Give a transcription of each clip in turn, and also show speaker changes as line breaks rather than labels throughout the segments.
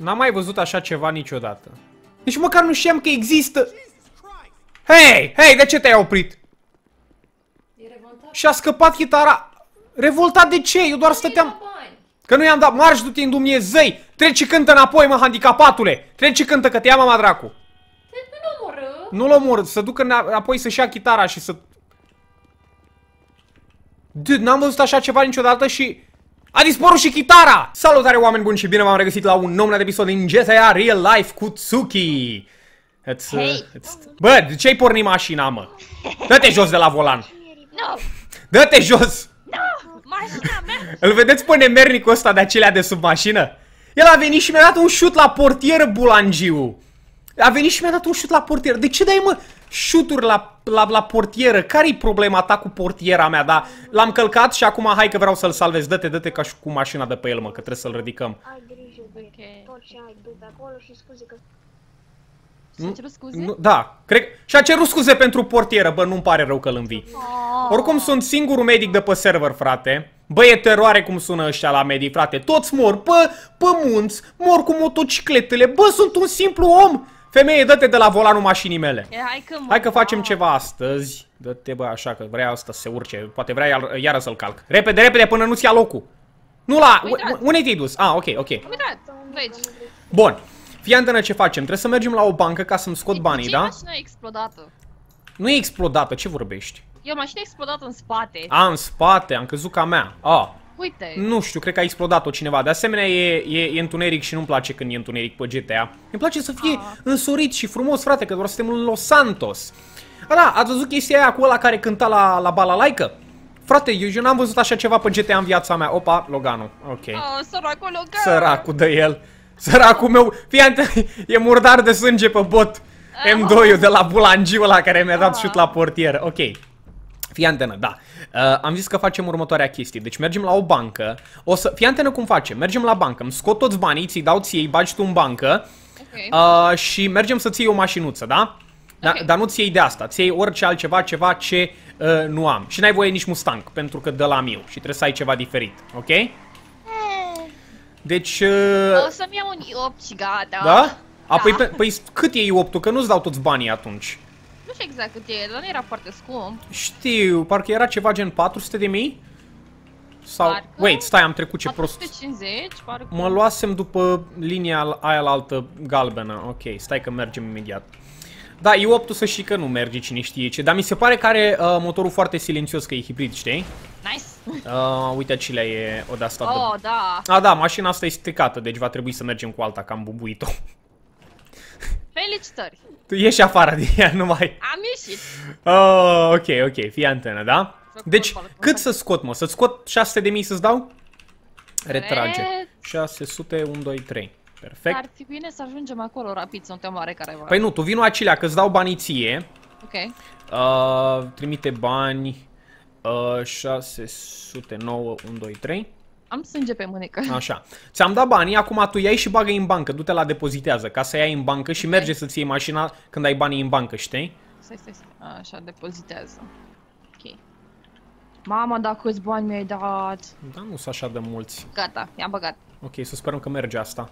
N-am mai văzut așa ceva niciodată. Nici măcar nu știam că există... Hei, hei, de ce te-ai oprit?
E revoltat.
Și a scăpat chitara. Revoltat de ce? Eu doar stăteam...
Bani.
Că nu i-am dat marș, du-te în Dumnezei! Treci și cântă înapoi, mă, handicapatule! Treci și cântă, că te ia mama dracu!
Nu omoră.
Nu-l omor, să ducă înapoi să-și ia chitara și să... Dude, n-am văzut așa ceva niciodată și... A dispărut și chitara! Salutare oameni buni și bine v-am regăsit la un nou episod din GTA Real Life cu Tsuki! It's, uh,
Hey.
it's... Bă, de ce-ai pornit mașina, mă? Dă-te jos de la volan!
Nu!
Dă-te jos!
Nu! Mașina mea!
Îl vedeți pe nemernicul ăsta de acelea de sub mașină? El a venit și mi-a dat un șut la portieră, bulangiu. A venit și mi-a dat un șut la portieră. De ce dai, mă, șuturi la, la, la portieră? Care-i problema ta cu portiera mea? Da, l-am călcat și acum hai că vreau să-l salvez. Dă-te, dă-te ca și cu mașina de pe el, mă, că trebuie să-l ridicăm.
Ai grijă de
Ok.
tot ce ai de pe acolo și scuze că
Și cer scuze?
Nu, da, cred Și a cerut scuze pentru portieră, bă, nu-mi pare rău că-l învii.
Oh.
Oricum sunt singurul medic de pe server, frate. Bă, e teroare cum sună ăștia la medic, frate. Toți mor, bă, pe munți, mor cu motocicletele. Bă, sunt un simplu om. Femeie, dă-te de la volanul mașinii mele.
E, hai că mă...
Hai că facem ceva astăzi. Dă-te, bă, așa, că vrea asta să se urce. Poate vrea iar, iară să-l calc. Repede, repede, până nu-ți ia locul. Nu la...
Uitați.
Unde te-ai dus? Ah, ok, ok.
Am uitat! Vezi.
Bun. Fii antenă ce facem. Trebuie să mergem la o bancă ca să-mi scot banii,
Ce
da?
mașina explodată?
Nu e explodată, ce vorbești?
E o mașină explodată în spate.
A, în spate, am crezut ca mea. A,
Uite.
nu știu, cred că a explodat-o cineva. De asemenea, e, e, e întuneric și nu-mi place când e întuneric pe GTA. Îmi place să fie
Ah.
însorit și frumos, frate, că doar suntem în Los Santos. A, da, ați văzut chestia aia cu ăla care cânta la, la balalaică? Frate, eu, eu n-am văzut așa ceva pe GTA în viața mea. Opa, Loganul. Ok.
Oh, săracul Logan.
Săracul de el. Săracul meu. Fii atent, e murdar de sânge pe bot.
Ah.
M2-ul de la bulangiul ăla care mi-a dat
Ah.
șut la portieră. Ok. Fii antenă, da. Uh, am zis că facem următoarea chestie. Deci mergem la o bancă. O să... Fii antenă cum facem. Mergem la bancă. Îmi scot toți banii, ți-i dau ție, îi bagi tu în bancă.
Ok.
Uh, și mergem să-ți iei o mașinuță, da? Da,
Ok.
Dar nu-ți iei de asta, ți iei orice altceva, ceva ce uh, nu am. Și n-ai voie nici Mustang, pentru că de la miu și trebuie să ai ceva diferit, ok? Deci, uh,
O să-mi iau un i8 și gata.
da? Apoi,
Da.
pe, păi cât e i8 Că nu-ți dau toți banii atunci.
Nu știu exact cât e, dar nu era foarte scump.
Știu, parcă era ceva gen 400 de mii? Sau...
Parcă.
Wait, stai, am trecut ce prost.
450, parcă.
Mă luasem după linia aia la altă galbenă. Ok, stai că mergem imediat. Da, i8 să știi că nu merge cine știe ce, dar mi se pare că are uh, motorul foarte silențios, că e hibrid, știi?
Nice.
Uh, uite, acelea e o de asta
Oh,
de...
da.
A, da, mașina asta e stricată, deci va trebui să mergem cu alta, că am bubuit-o.
Felicitări.
Tu ieși afară din ea, nu mai...
Am ieșit.
Oh, ok, ok, fii antenă, da?
Să
Deci,
scot balcon.
cât să scot, mă? Să-ți scot 600 de mii să-ți dau? Retrage.
Ret-
600, 1, 2, 3. Perfect.
Ar fi bine să ajungem acolo rapid, să nu te omoare careva.
Păi nu, tu vino acelea, că îți dau banii ție.
Ok.
Uh, trimite bani. Uh, 609, 1, 2, 3.
Am sânge pe mânecă.
Așa. Ți-am dat banii, acum tu iai și bagă în bancă. Du-te la depozitează, ca să iei în bancă și merge să-ți iei mașina când ai banii în bancă, știi?
Stai, stai, stai. Așa, depozitează. Ok. Mama, dar câți bani mi-ai dat?
Da, nu sunt așa de mulți.
Gata, i-am băgat.
Ok, să sperăm că merge asta.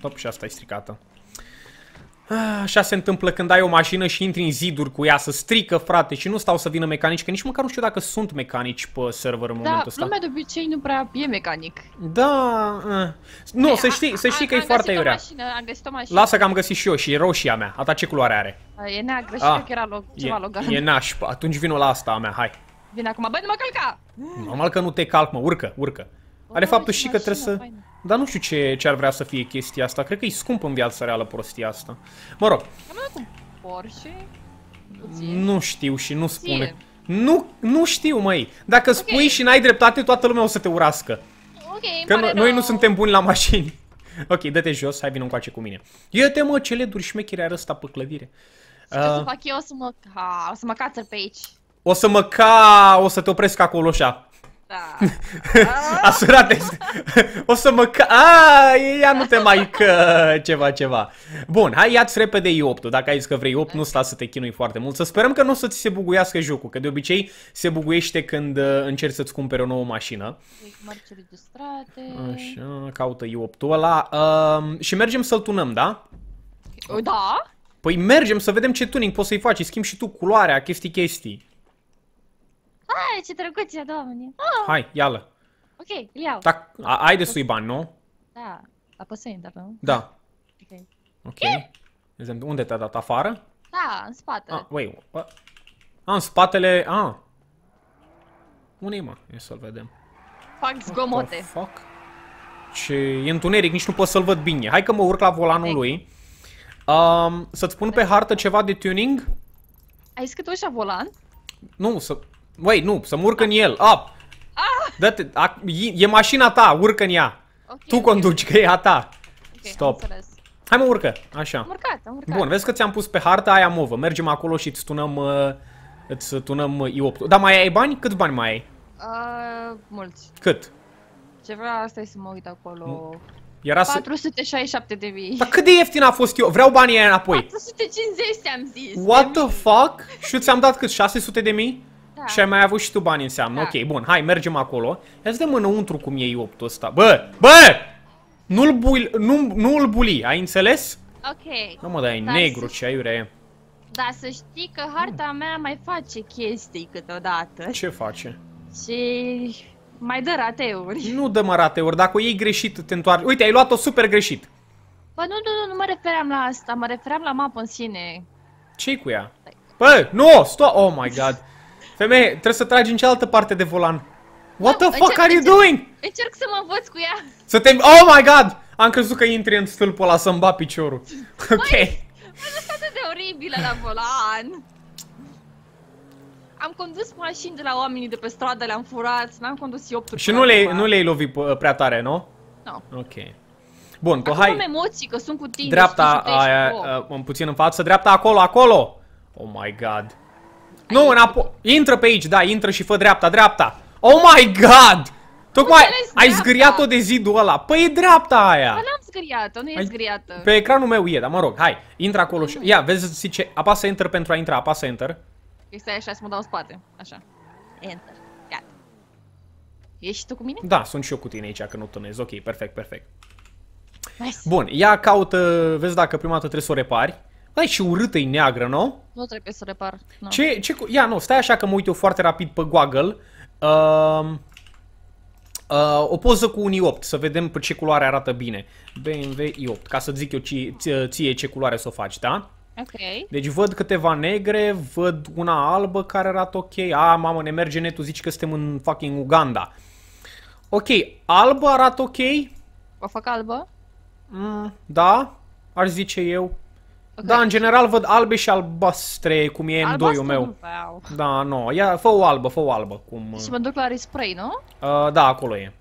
Top, și asta e stricată. Ah, Așa se întâmplă când ai o mașină și intri în ziduri cu ea, să strică, frate, și nu stau să vină mecanici, că nici măcar nu știu dacă sunt mecanici pe server în
Da,
momentul ăsta.
lumea de obicei nu prea e mecanic.
Da, uh. nu,
Ei,
să
a-
știi, să
a-
știi că
am
e foarte
găsit o
iurea.
mașină, Am găsit o mașină.
Lasă că am găsit și eu și e roșia mea. A ta ce culoare are?
E neagră și
Ah,
cred că era loc, ceva Logan.
e, e nașpa. Atunci vino la asta a mea, hai.
Vine acum, băi, nu mă călca!
Normal că nu te calc, mă, urcă, urcă. Dar de
Oh,
fapt tu
și
știi că trebuie
mașină
să...
faină.
Dar nu știu ce, ce ar vrea să fie chestia asta. Cred că e scump în viața reală prostia asta. Mă rog,
Am luat cu Porsche. Puțin.
nu știu și nu spune.
Ție.
Nu, nu știu, măi. Dacă spui și n-ai dreptate, toată lumea o să te urască.
Ok,
Că
îmi pare
no- noi
rău.
nu suntem buni la mașini. Ok, dă-te jos, hai vină încoace cu mine. Ia-te mă, ce leduri șmechire are ăsta pe clădire.
Ce să
Uh,
fac eu o să mă... Ha, o să mă cațăr pe aici.
o să mă ca, o să te opresc acolo așa.
Da.
A surat este. O să mă ca... A, ea nu te mai că... Ceva, ceva. Bun, hai ia-ți repede i8 Dacă ai zis că vrei 8, nu sta să te chinui foarte mult. Să sperăm că nu o să ți se buguiască jocul, că de obicei se buguiește când uh, încerci să-ți cumperi o nouă mașină.
Mărci registrate.
Așa, caută i8-ul ăla. Uh, și mergem să-l tunăm, da?
O, Da?
Păi mergem să vedem ce tuning poți să-i faci. Îi schimbi și tu culoarea, chestii, chestii.
Hai, ce drăguț e, doamne. Ah,
Hai, ia-l.
ok, îl iau.
Tac, a- ai destui bani, nu?
Da. Apăsă enter, nu?
Da.
Ok.
Ok. Exemplu, unde te-a dat? Afară?
Da, în spate.
Ah, wait. what? Ah, în spatele... Ah. Unde mă? Ia să-l vedem.
Fac
What
zgomote.
the fuck? Ce... E întuneric, nici nu pot să-l văd bine. Hai că mă urc la volanul lui. Um, să-ți pun pe hartă ceva de tuning?
Ai zis că tu ești la volan?
Nu, să... Wait, nu, să mă urc în el. Up! Dă-te, a, e, e mașina ta, urcă în ea.
Ok,
Tu
ok,
conduci, că e a ta.
ok, am
Stop.
înțeles.
Hai mă urcă, așa.
Am urcat, am urcat.
Bun, vezi că ți-am pus pe harta aia movă. Mergem acolo și îți tunăm, uh, îți tunăm uh, i8. Dar mai ai bani? Câți bani mai ai?
Uh, mulți.
Cât?
Ce vreau asta e să mă uit acolo.
Era să...
467 de mii.
Dar cât de ieftin a fost eu? Vreau banii aia înapoi.
450 ți-am zis.
What
de
the
mii.
fuck? Și eu ți-am dat cât? 600 de mii?
Da.
Și ai mai avut și tu bani înseamnă.
Da.
Ok, bun, hai, mergem acolo. Ia să vedem înăuntru cum e i8 ăsta. Bă, bă! Nu-l buli, nu, nu-l buli, ai înțeles?
Ok.
Nu mă, dar e
Dar
negru,
să-
ce aiurea e.
Dar să știi că harta mea mai face chestii câteodată.
Ce face?
Și mai dă rateuri.
Nu dă mă rateuri, dacă o iei greșit te întoarce. Uite, ai luat-o super greșit.
Bă, nu, nu, nu, nu mă refeream la asta, mă refeream la mapă în sine.
ce cu ea? Bă, nu, stop! Oh my god. Femeie, trebuie să tragi în cealaltă parte de volan. What the
Nu,
fuck
încerc-
are you
încerc-
doing?
Încerc să mă învăț cu ea.
Să te... Oh my god! Am crezut că intri în stâlpul ăla să-mi bat piciorul. Ok.
Mă lăsat atât de oribilă la volan. Am condus mașini de la oamenii de pe stradă, le-am furat, n-am condus iopturi.
Și nu le, nu le-ai lovit pă- prea tare, nu?
Nu.
Ok. Bun, tu
Acum
hai...
am emoții că sunt cu tine
Dreapta,
știi, și tu ești
aia,
cu-
uh, un puțin în față, dreapta acolo, acolo! Oh my god. Nu, înapoi, intră pe aici, da, intră și fă dreapta, dreapta! Oh my god! Tocmai
înțeles
ai
dreapta.
zgâriat-o de zidul ăla. Păi e dreapta aia!
Bă, n-am zgâriată, nu e
Ai-
zgâriată.
Pe ecranul meu e, dar mă rog, hai, intră acolo și... Ia, vezi, zice, apasă Enter pentru a intra, apasă Enter.
Stai așa să mă dau în spate. Așa. Enter. Gata. Ești și tu cu mine?
Da, sunt și eu cu tine aici, că nu tânez. Ok, perfect, perfect.
Nice.
Bun, ia caută, vezi dacă prima dată trebuie să o repari. Băi, și urâtă e neagră, nu?
Nu trebuie să repar. Nu.
Ce, ce, cu- ia, nu, stai așa că mă uit eu foarte rapid pe Google. Uh, uh, o poză cu un i8, să vedem pe ce culoare arată bine. BMW i8, ca să zic eu ție, ție- ție ce culoare să o faci, da?
Ok.
Deci văd câteva negre, văd una albă care arată ok. A, mamă, ne merge netul, zici că suntem în fucking Uganda. Ok, albă arată ok.
O fac albă?
Mm, da, aș zice eu.
Ok.
Da, în general văd albe și albastre, cum e M2-ul
Albastru
meu.
nu vreau.
Da, nu, ia, fă o albă, fă o albă, cum...
Și mă duc la respray, nu?
Uh, da, acolo e.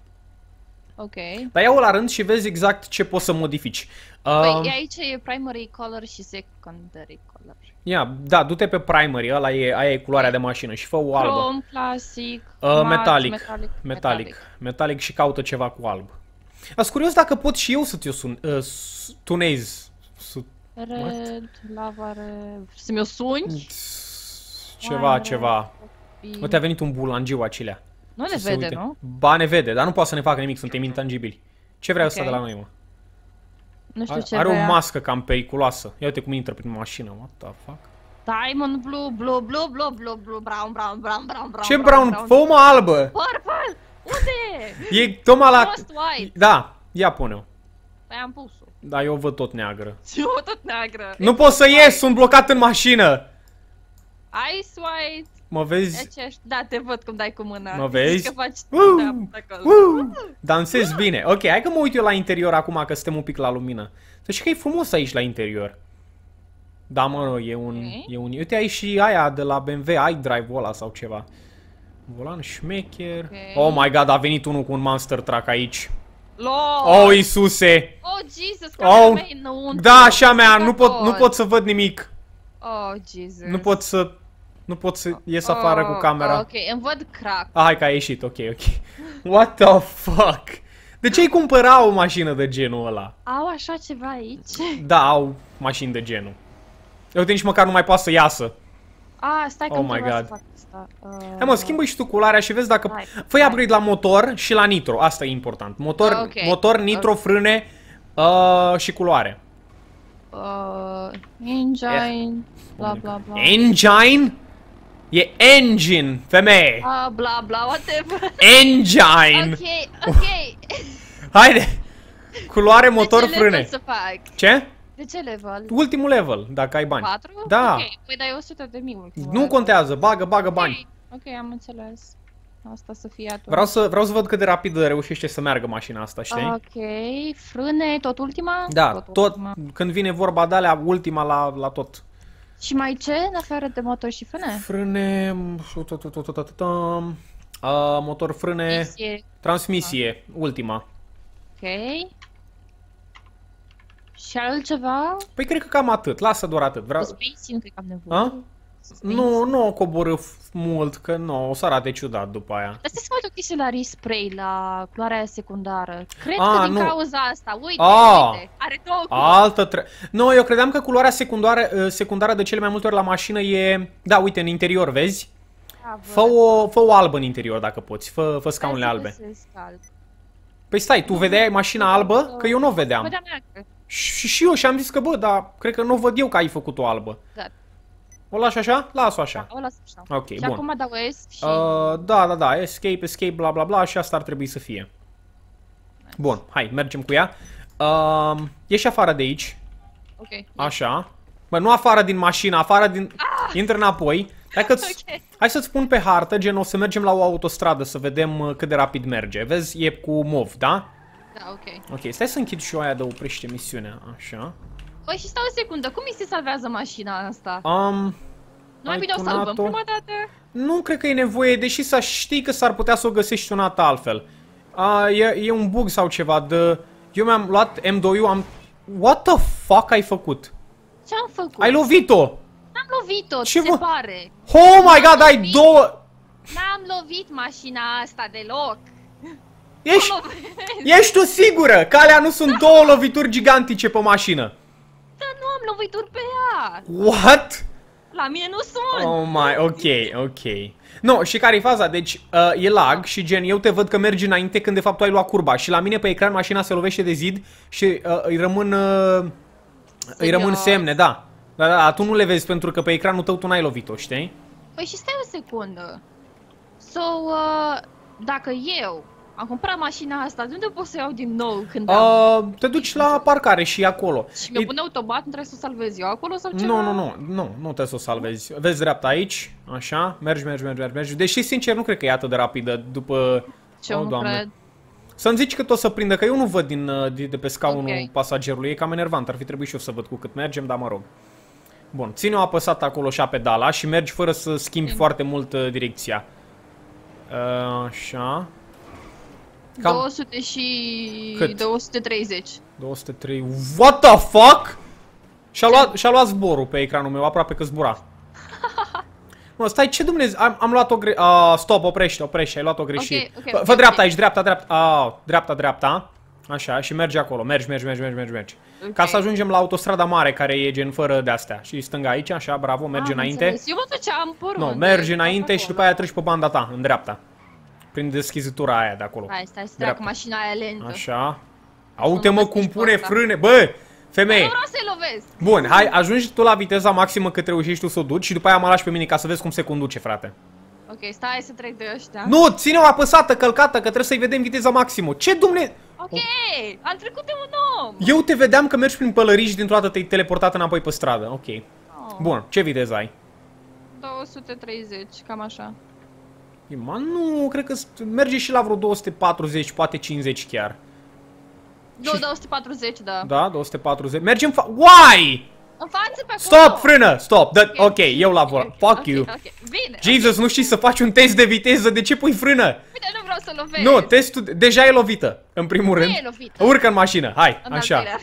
Ok.
Dar ia-o la rând și vezi exact ce poți să modifici. Uh,
Păi aici e primary color și secondary color.
ia, da, du-te pe primary, ăla e, aia e culoarea de mașină și fă o albă.
Chrome, classic,
Uh,
mat,
metalic.
metalic,
Metalic. Metalic și caută ceva cu alb. Sunt curios dacă pot și eu să ți-o sun, uh, s- tunez. Su,
Red, lava red. Să mi-o suni?
ceva,
Wine
ceva.
Bine.
Uite, a venit un bulangiu acelea.
Nu ne
Să se
vede,
uite.
nu?
Ba, ne vede, dar nu poate să ne facă nimic, suntem intangibili. Ce vrea ăsta
Ok.
de la noi, mă?
Nu știu
Are,
ce
are o
vrea.
mască cam periculoasă. Ia uite cum intră prin mașină, what the fuck?
Diamond blue, blue, blue, blue, blue, blue, brown, brown, brown, brown, brown.
Ce brown? Fă o mă albă!
Purple! Unde?
E tocmai la...
Lost white.
Da, ia pune-o.
Păi am pus-o.
Da, eu o văd tot neagră.
Și o tot neagră.
Nu pot să ies, sunt blocat în mașină!
Ice white.
Mă vezi?
Acești. Da, te văd cum dai cu mâna.
Mă
Zici
vezi?
că faci
Uh!
treabă acolo.
Uh, dansezi bine. Ok, hai că mă uit eu la interior acum că suntem un pic la lumină. Să știi că e frumos aici la interior. Da, mă, e un,
Ok.
e un... Uite, ai și aia de la BMW, iDrive-ul ăla sau ceva. Volan șmecher.
Ok.
Oh my god, a venit unul cu un monster truck aici.
LOL.
Oh, Isuse!
Oh, Jesus,
Oh,
camera mea e înăuntru.
Da, așa mea, nu pot,
tot.
nu pot să văd nimic.
Oh, Jesus.
Nu pot să... Nu pot să ies afară cu camera.
Oh, ok, îmi văd crack.
Ah, hai că a ieșit, ok, ok. What the fuck? De ce ai cumpăra o mașină de genul ăla?
Au așa ceva aici?
Da, au mașini de genul. Uite, nici măcar nu mai poate să iasă.
Ah, stai că
Oh
oh
my
trebuia
God.
să fac asta. Uh,
Hai mă, schimbă și tu culoarea și vezi dacă...
Hai,
Fă-i
hai.
upgrade la motor și la nitro, asta e important. Motor,
Ah, ok.
motor nitro, frâne uh, și culoare.
Uh, engine, bla bla bla.
Engine? E engine, femeie!
Ah, bla bla, whatever.
Engine!
ok, ok.
Haide! Culoare, motor,
de ce
frâne.
level să fac?
Ce?
De ce level?
Ultimul level, dacă ai bani.
4?
Da.
Ok, păi dai 100 de mii ultimul
Nu
level.
contează, bagă, bagă bani.
Ok, ok, am înțeles. Asta să fie atunci.
Vreau să, vreau să văd cât de rapid reușește să meargă mașina asta, știi?
Ok, frâne, tot ultima?
Da, tot,
ultima.
când vine vorba de alea, ultima la, la tot.
Și mai ce, în afară de motor și frâne?
Frâne, tot, tot, tot, tot, tot, tot, uh, motor, frâne,
Misie.
transmisie, ultima.
Ok. Și altceva?
Păi cred că cam atât, lasă doar atât. Vreau...
Suspensie, nu cred că am nevoie.
A?
Suspensie.
Nu, nu o coborâ f- mult, că nu, o să arate ciudat după aia.
Dar stai să mă uit o chestie la respray, la culoarea secundară. Cred
A,
că din
nu.
cauza asta, uite,
A.
uite, are două culori.
Altă tre... Nu, eu credeam că culoarea secundară, uh, secundară de cele mai multe ori la mașină e... Da, uite, în interior, vezi?
Da, văd.
Fă o, fă o albă în interior dacă poți, fă, fă
Stai
scaunele
să
albe.
găsesc alb.
Păi stai, tu vedeai mașina albă? Că eu nu o vedeam.
Vedeam neagră.
Și, și eu și-am zis că, bă, dar cred că nu văd eu că ai făcut-o albă.
Gata.
O lași așa? Las-o așa.
O las așa.
Ok,
și
bun.
acum dau ESC și...
Uh, da, da, da, escape, escape, bla, bla, bla și asta ar trebui să fie. Bun, hai, mergem cu ea. Uh, ieși afară de aici,
ok.
așa. Bă, nu afară din mașină, afară din... Intră înapoi. Hai, că
Ok.
hai să-ți pun pe hartă, gen o să mergem la o autostradă să vedem uh, cât de rapid merge. Vezi, e cu MOV, da?
Da, ok.
Ok, stai să închid și eu aia de oprește misiunea, așa.
Păi și stau o secundă, cum mi se salvează mașina asta?
Um,
Nu mai
ai
bine o salvăm
tunat-o?
prima dată?
Nu cred că e nevoie, deși să știi că s-ar putea să o găsești tunată altfel. A, e, e un bug sau ceva de... Eu mi-am luat M2-ul, am... What the fuck ai făcut?
Ce am făcut?
Ai lovit-o!
N-am lovit-o,
Ce
ți se
vă-
pare?
Oh my god, ai două...
N-am lovit mașina asta deloc.
Ești,
Nu lovesc.
ești tu sigură că alea nu sunt două lovituri gigantice pe mașină?
Dar nu am lovituri pe ea.
What?
La mine nu sunt.
Oh my, ok, ok. Nu, și care e faza? Deci uh, e lag și gen eu te văd că mergi înainte când de fapt tu ai luat curba și la mine pe ecran mașina se lovește de zid și uh, îi rămân uh, îi rămân
Serios?
semne, da. Da, da, tu nu le vezi pentru că pe ecranul tău tu n-ai lovit-o, știi?
Păi și stai o secundă. So, uh, dacă eu am cumpărat mașina asta, de unde pot să iau din nou când am?
Uh, te duci la parcare și e acolo.
Și mi-o
E-
pune automat, nu trebuie să o salvez eu acolo sau ceva?
Nu, nu, nu, nu, nu trebuie să o salvezi. Vezi dreapta aici, așa, mergi, mergi, mergi, mergi, mergi. Deși, sincer, nu cred că e atât de rapidă după...
Ce
Oh,
nu
Doamne.
cred.
Să-mi zici că tot să prindă, că eu nu văd din, uh, de, de pe scaunul
Ok.
pasagerului, e cam enervant, ar fi trebuit și eu să văd cu cât mergem, dar mă rog. Bun, ține-o apăsat acolo și a pedala și mergi fără să schimbi
Bine.
foarte mult uh, direcția. Uh, așa. Cam
200 și...
Cât?
230.
203. What the fuck? Și-a luat, și-a luat zborul pe ecranul meu, aproape că zbura. Mă, stai, ce Dumnezeu, am, am luat o gre... Uh, stop, oprește, oprește, ai luat o greșit.
ok,
Fă-
ok,
Fă
ok.
dreapta aici, dreapta, dreapta, ah, dreapta, dreapta. Așa, și mergi acolo, mergi, mergi, mergi, mergi, mergi, mergi.
Ok.
Ca să ajungem la autostrada mare, care e gen fără de-astea. Și stânga aici, așa, bravo, mergi
Am
înainte.
înțeles. Eu mă duceam pe
Nu,
runde,
mergi
fac
înainte și
acolo.
după aia treci pe banda ta, în dreapta. Prin deschizitura aia de acolo.
Hai, stai să
Dreapta.
treacă mașina aia lentă.
Așa. Aute mă
nu
cum
mergi
pune
pe asta.
frâne, bă! Femeie,
Nu vreau să-i lovesc.
Bun, hai, ajungi tu la viteza maximă cât reușești tu să o duci și după aia mă lași pe mine ca să vezi cum se conduce, frate.
Ok, stai să trec de ăștia.
Nu, ține-o apăsată, călcată, că trebuie să-i vedem viteza maximă. Ce dumne...
Ok, am trecut de un om.
Eu te vedeam că mergi prin pălării și dintr-o dată te-ai teleportat înapoi pe stradă. Ok.
Oh,
Bun, ce viteză ai?
230, cam așa.
E, Ma, nu, cred că s- merge și la vreo 240, poate 50 chiar.
Nu, 240, da.
Da, 240. Mergem fa... Why?
În față pe acolo.
Stop, frână, stop. Dă... Ok, eu la volan. Fuck
Ok,
you.
ok. Bine.
Jesus, nu știi să faci un test de viteză, de ce pui frână?
Bine, nu vreau să lovesc.
Nu, testul deja e lovită, în primul
Nu
rând.
e lovită.
Urcă în mașină, hai,
În al
așa.
doilea.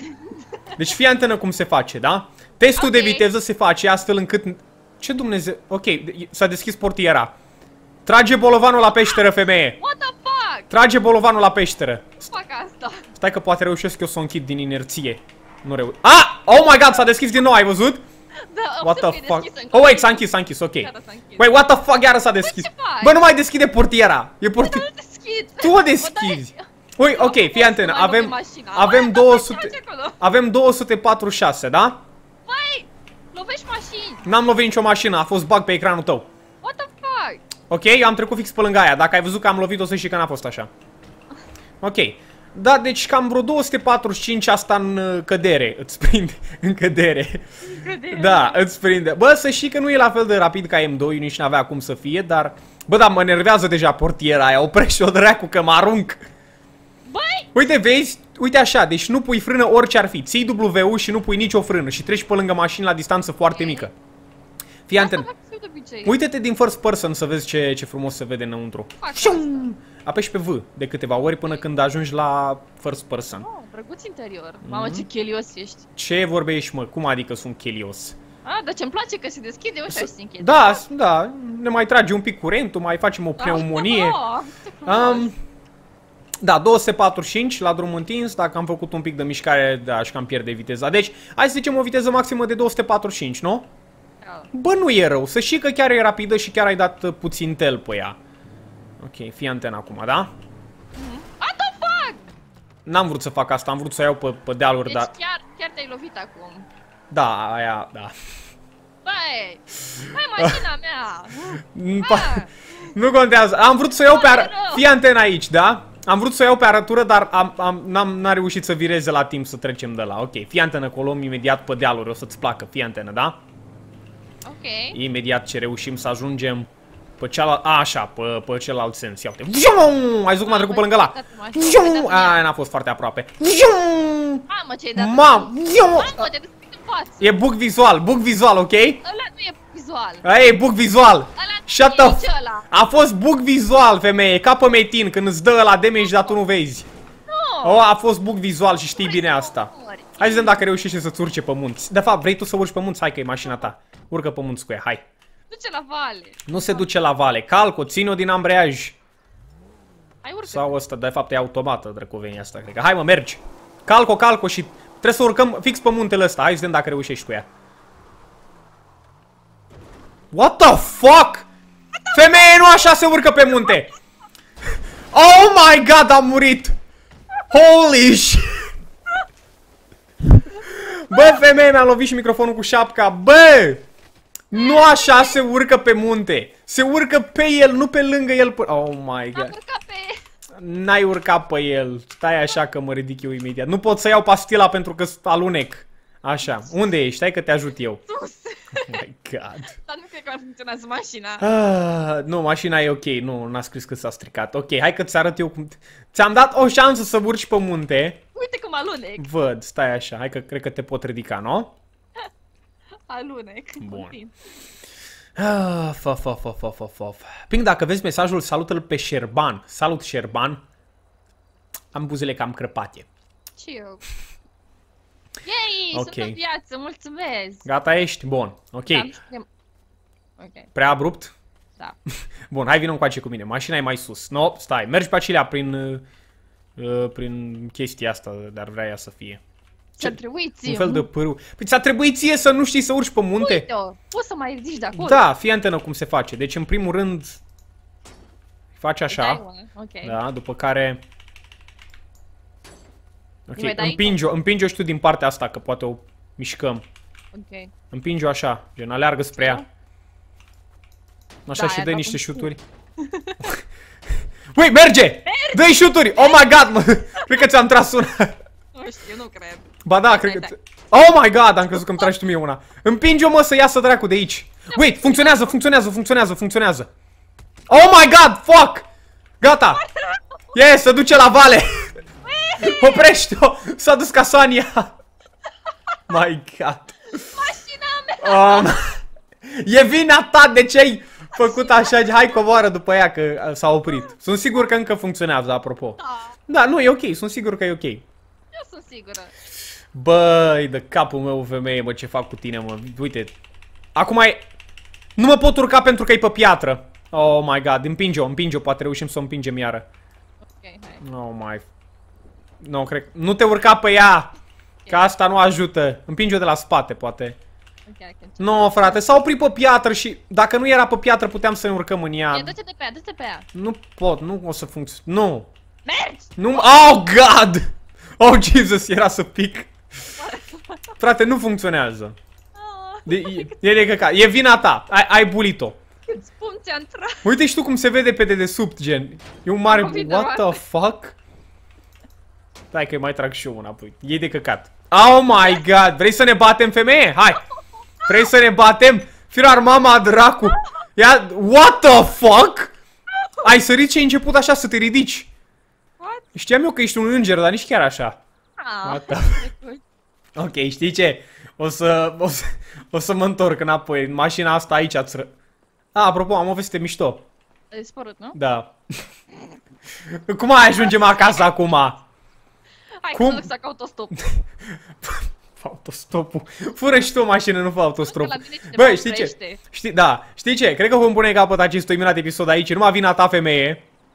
Deci fii antenă cum se face, da? Testul de
Ok.
viteză se face astfel încât Ce Dumnezeu? Ok, s-a deschis portiera. Trage bolovanul la peșteră, femeie.
What the fuck?
Trage bolovanul la peșteră.
Fac asta.
Stai că poate reușesc eu să o închid din inerție. Nu reu... Ah! Oh my god, s-a deschis din nou, ai văzut?
Da,
What the
observ că e
fuck?
deschisă încă.
Oh, wait, s-a închis, s-a închis, ok.
Iară s-a închis.
Wait, what the fuck, iară s-a deschis.
ce faci?
Bă, nu mai deschide portiera. E
Dar
portiera.
nu deschizi.
Tu o deschizi. Ui, ok, fii antenă,
Mai băgă
avem,
mașina.
avem
Băi,
200,
ce acolo?
avem 246, da?
Băi, lovești mașini.
N-am lovit nicio mașină, a fost bug pe ecranul tău.
What the fuck?
Ok, eu am trecut fix pe lângă aia. Dacă ai văzut că am lovit, o să știi că n-a fost așa. Ok. Da, deci cam vreo 245 asta în uh, cădere. Îți prinde. În cădere. Da, îți prinde. Bă, să știi că nu e la fel de rapid ca M2, nici n-avea cum să fie, dar... Bă, dar mă nervează deja portiera aia. Oprește-o dracu că mă arunc.
Băi,
Uite, vezi? Uite așa, deci nu pui frână orice ar fi. Ții W și nu pui nicio frână și treci pe lângă mașini la distanță foarte mică. Fii
asta
anten.
fac și eu de obicei.
Uite-te din first person să vezi ce, ce frumos se vede înăuntru.
Fac
Șum! Apeși pe V de câteva ori până când ajungi la first person.
Oh, drăguț interior.
Mhm.
Mamă, ce chelios ești.
Ce vorbești, mă? Cum adică sunt chelios?
Ah, dar ce-mi place că se deschide, uite și se închide.
Da, da, ne mai trage un pic curentul, mai facem o pneumonie.
Ah, ce frumos.
Um, da, 245 la drum întins, dacă am făcut un pic de mișcare, da, aș cam pierde viteza. Deci, hai să zicem o viteză maximă de 245, nu?
Da.
Bă, nu e rău, să știi că chiar e rapidă și chiar ai dat uh, puțin tel pe ea. Ok, fii antena acum, da?
What the fuck?
N-am vrut să fac asta, am vrut să o iau pe, pe dealuri,
Deci
dar...
chiar, chiar te-ai lovit acum.
Da, aia, da.
Băi, băi, mașina mea.
Mm,
Bă,
pa- Nu contează. Am vrut să o iau pe ar...
Pare rău.
Fii antena aici, da? Am vrut să o iau pe arătură, dar am, am, n-am n-a reușit să vireze la timp să trecem de la. Ok, fii antenă, că o luăm imediat pe dealuri, o să-ți placă. Fii antenă, da?
Ok.
Imediat ce reușim să ajungem pe cealalt... A, așa, pe, pe celălalt sens. Ia uite. Vium! Ai văzut cum a trecut pe lângă la. Vium! Aia n-a fost foarte aproape. Vium!
Mamă, ce-ai dat?
Mam! Vium!
Mamă, te-ai deschis în față.
E bug vizual, bug vizual, ok?
Ăla nu e vizual.
Aia e bug vizual.
Ăla
Shut
nu e
the
nici
f-
ăla.
A fost bug vizual, femeie, ca pe metin, când îți dă la damage, dar tu nu vezi.
Nu.
O, a fost bug vizual și știi bine asta.
Ori.
Hai să vedem dacă reușești să-ți urce pe munți. De fapt, vrei tu să urci pe munți? Hai că e mașina ta. Urcă pe munți cu ea, hai.
Duce la vale.
Nu se duce la vale. Calco, ține-o din ambreiaj.
Hai urcă.
Sau ăsta, de fapt, e automată, drăcovenia asta, cred că. Hai mă, mergi. Calco, calco și trebuie să urcăm fix pe muntele ăsta. Hai să vedem dacă reușești cu ea. What the fuck? Femeie, nu așa se urcă pe munte. Oh my god, am murit. Holy shit. Bă, femeie, mi-a lovit și microfonul cu șapca. Bă! Nu așa se urcă pe munte. Se urcă pe el, nu pe lângă el. pă- Oh my
Am
god.
urcat pe...
N-ai urcat pe el. Stai așa că mă ridic eu imediat. Nu pot să iau pastila pentru că alunec. Așa. Unde ești? Stai că te ajut eu.
sus.
Oh my god.
Dar nu cred că mai funcționează mașina.
Ah, nu, mașina e ok. Nu, n-a scris că s-a stricat. Ok, hai că ți arăt eu cum... Ți-am dat o șansă să urci pe munte.
Uite cum alunec.
Văd, stai așa. Hai că cred că te pot ridica, nu?
Alunec.
Bun.
Continu.
Ah, fa, fa, fa, fa, fa, fa. Ping, dacă vezi mesajul, salută-l pe Șerban. Salut, Șerban. Am buzele cam crăpate.
Și eu. Yay,
Ok.
sunt în viață, mulțumesc.
Gata ești? Bun. Ok.
Da, nu știu- Ok,
Prea abrupt?
da.
Bun, hai vină încoace cu mine. Mașina e mai sus. No, stai. Mergi pe acelea prin, uh, uh, prin chestia asta, dar vrea ea să fie.
Ce trebuie ție?
Un fel de pârâu. Păi ți-a trebuit ție să nu știi să urci pe munte?
Uite-o, poți să mai ridici de acolo.
Da, fii antenă cum se face. Deci, în primul rând, faci
Dai
așa.
una, Ok.
Da, după care... Ok,
mai dai
împingi-o, împingi-o și tu din partea asta, că poate o mișcăm.
Ok.
Împingi-o așa, gen, aleargă spre ea. Așa
Da,
și
aia
dă
ca
niște
cum
șuturi. Ui, merge! Dă-i șuturi! Oh my god, mă! Cred că ți-am tras una.
Nu știu, nu cred.
Ba da, cred că...
Dai,
ți- Oh my god, am crezut că îmi tragi tu mie una. Împinge-o, mă, să iasă dracu de aici. Wait, funcționează, funcționează, funcționează, funcționează. Oh my god, fuck! Gata! Yes, se duce la vale! Oprește-o! S-a dus ca Sonia! My god!
Mașina mea!
Um, e vina ta de ce ai făcut așa? Hai coboară după ea că uh, s-a oprit. Sunt sigur că încă funcționează, apropo.
Da,
Da, nu, e ok, sunt sigur că e ok.
eu sunt sigură.
Băi, de capul meu, femeie, mă, ce fac cu tine, mă. Uite, acum e... Nu mă pot urca pentru că e pe piatră. Oh my god, împinge-o, împinge-o, poate reușim să o împingem iară.
Ok, hai.
Oh my... Nu, cred Nu te urca pe ea! Că asta nu ajută. Împinge-o de la spate, poate.
Ok, ok.
Nu, no, frate, s-a oprit pe piatră și dacă nu era pe piatră puteam să ne urcăm în ea.
Ia, du-te de pe ea, du-te pe ea.
Nu pot, nu o să funcționeze. Nu!
Mergi!
Nu, oh god! Oh Jesus, era să pic. Frate, nu funcționează.
Ah,
De, e, e de căcat. E vina ta. Ai, ai bulit-o.
cât spun ți-a intrat.
Uite și tu cum se vede pe dedesubt, gen. E un mare...
Am convins
What
de
the fuck? Stai că mai trag și eu înapoi. E de căcat. Oh my god! Vrei să ne batem, femeie? Hai! Vrei să ne batem? Firar mama dracu! Ia... What the fuck? Ai sărit și ai început așa să te ridici.
What?
Știam eu că ești un înger, dar nici chiar așa.
Ah,
What the-
trecut.
Ok, știi ce? O să, o să, o să mă întorc înapoi. Mașina asta aici ați ră... A, apropo, am o veste mișto.
Ai spărut, nu?
Da. Cum mai ajungem acasă acum?
Hai,
Cum?
Cum? să fac autostop.
Fă autostopul. Fură și tu o mașină, nu fă autostopul.
la mine cineva
Băi, știi ce?
oprește.
Știi, da, știi ce? Cred că vom pune capăt acestui minut episod aici. Numai vina ta, femeie.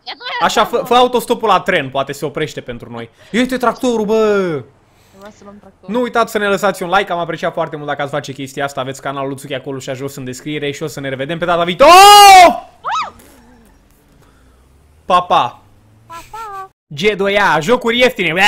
Ia, nu e
Așa,
asta,
fă,
mă.
fă autostopul la tren, poate se oprește pentru noi. Uite tractorul, bă!
Vreau să luăm tractor.
Nu uitați să ne lăsați un like, am apreciat foarte mult dacă ați face chestia asta. Aveți canalul Luțuchi acolo și jos în descriere și o să ne revedem pe data viitoare. Pa, pa!
Pa, pa!
G2A, jocuri ieftine! Bă!